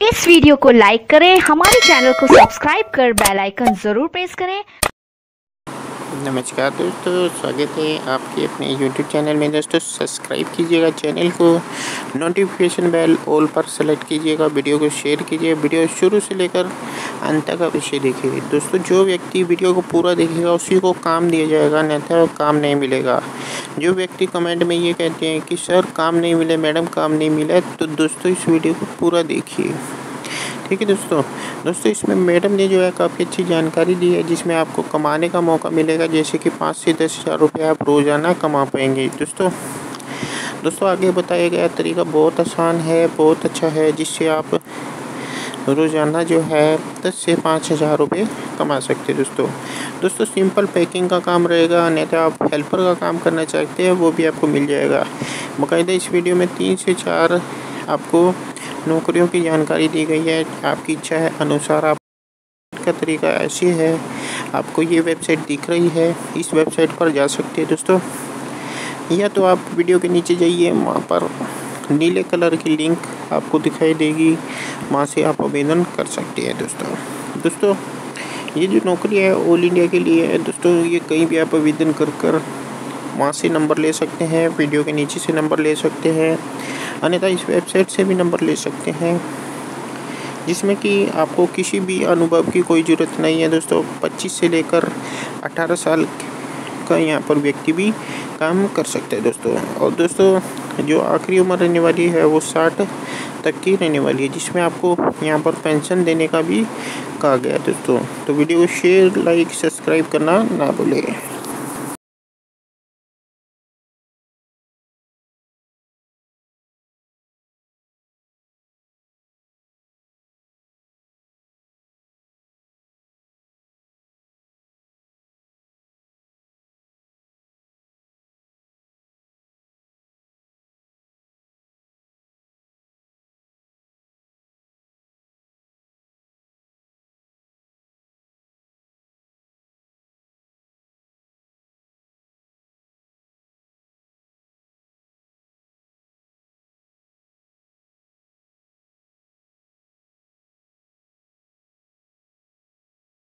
इस वीडियो को लाइक करें, हमारे चैनल को सब्सक्राइब कर बेल आइकन ज़रूर प्रेस करें। नमस्कार दोस्तों, स्वागत है आपके अपने YouTube चैनल में। दोस्तों, सब्सक्राइब कीजिएगा चैनल को नोटिफिकेशन बेल ऑल पर सेलेक्ट कीजिएगा वीडियो को शेयर कीजिए। वीडियो शुरू से लेकर अंत तक अवश्य देखिए दोस्तों, जो व्यक्ति वीडियो को पूरा देखेगा, उसी को काम दिया जाएगा, नहीं तो काम नहीं मिलेगा। जो व्यक्ति कमेंट में ये कहते हैं कि, सर, काम नहीं मिले, मैडम, काम नहीं मिला तो दोस्तों, इस वीडियो को पूरा देखिए। ठीक है दोस्तों? दोस्तों, इसमें मैडम ने जो है काफ़ी अच्छी जानकारी दी है, जिसमें आपको कमाने का मौका मिलेगा, जैसे कि पाँच से दस हज़ार रुपये आप रोज़ाना कमा पाएँगे। दोस्तों दोस्तों, आगे बताया गया तरीका बहुत आसान है, बहुत अच्छा है, जिससे आप रोज़ाना जो है, दस से पाँच हज़ार रुपये कमा सकते हैं दोस्तों। दोस्तों सिंपल पैकिंग का काम रहेगा तो आप हेल्पर का काम करना चाहते हैं, वो भी आपको मिल जाएगा। बाकायदा इस वीडियो में तीन से चार आपको नौकरियों की जानकारी दी गई है। आपकी इच्छा है, अनुसार आप का तरीका ऐसी है, आपको ये वेबसाइट दिख रही है, इस वेबसाइट पर जा सकते हैं दोस्तों। या तो आप वीडियो के नीचे जाइए, वहाँ पर नीले कलर की लिंक आपको दिखाई देगी। वहाँ से आप आवेदन कर सकते हैं दोस्तों। दोस्तों, ये जो नौकरी है ऑल इंडिया के लिए है। दोस्तों, ये कहीं भी आप आवेदन कर कर वहाँ से नंबर ले सकते हैं, वीडियो के नीचे से नंबर ले सकते हैं। अन्यथा, इस वेबसाइट से भी नंबर ले सकते हैं। जिसमें कि आपको किसी भी अनुभव की कोई ज़रूरत नहीं है दोस्तों। 25 से लेकर 18 साल का यहाँ पर व्यक्ति भी काम कर सकते हैं दोस्तों। और दोस्तों, जो आखिरी उम्र रहने वाली है, वो 60 तक की रहने वाली है, जिसमें आपको यहाँ पर पेंशन देने का भी कहा गया है दोस्तों। तो वीडियो को शेयर लाइक सब्सक्राइब करना ना भूलें।